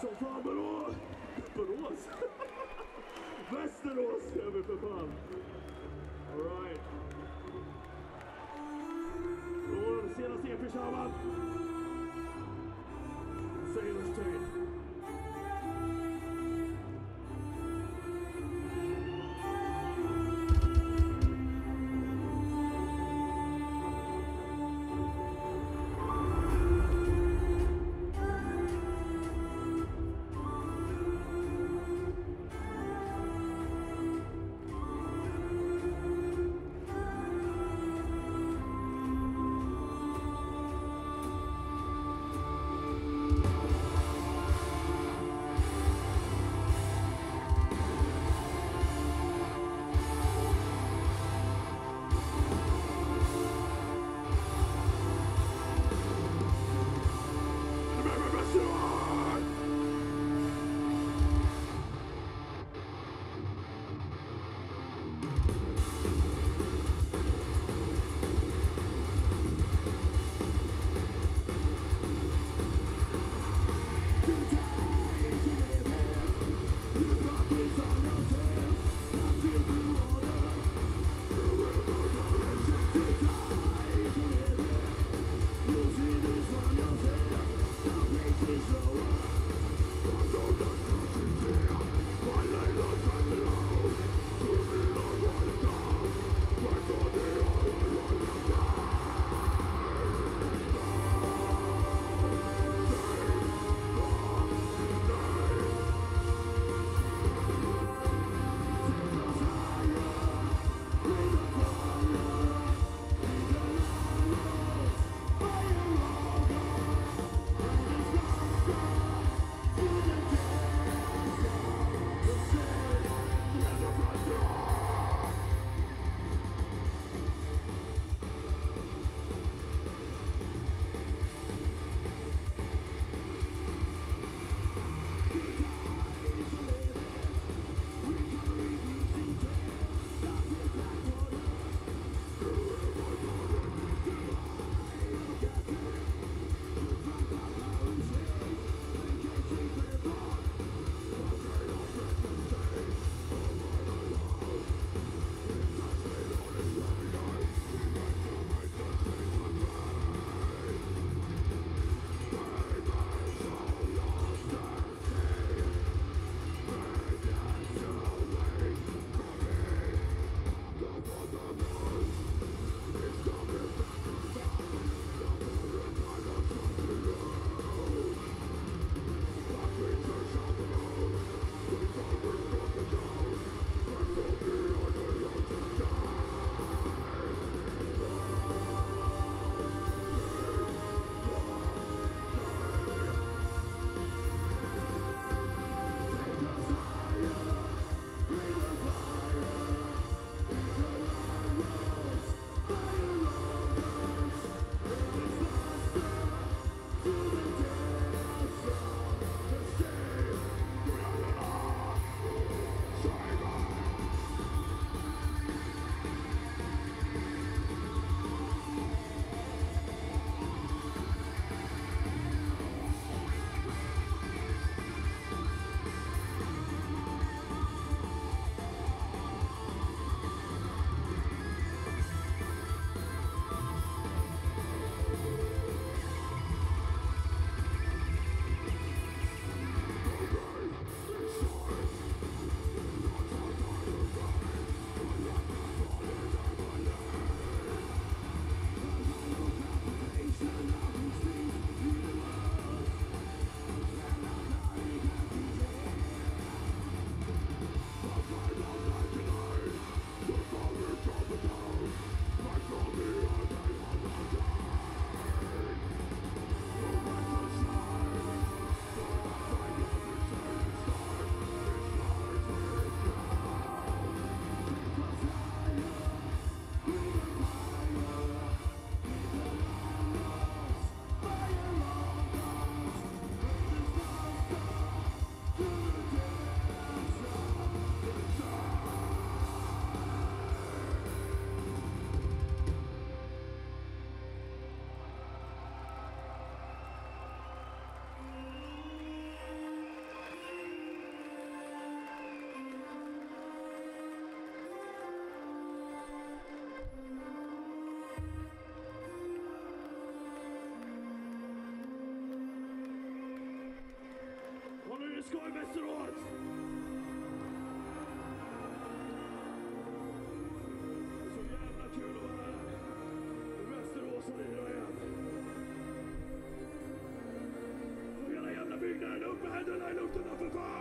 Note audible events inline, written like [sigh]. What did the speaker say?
som fan Borås! Borås? [laughs] Västerås är vi för fan! Alright. Vår senaste EP-shaman. Sailors Tale. ska i Västerås! Det är så jävla kul att vara här. i Västerås och lira igen. Och hela jävla byggnaden uppe, händerna i luften för fan!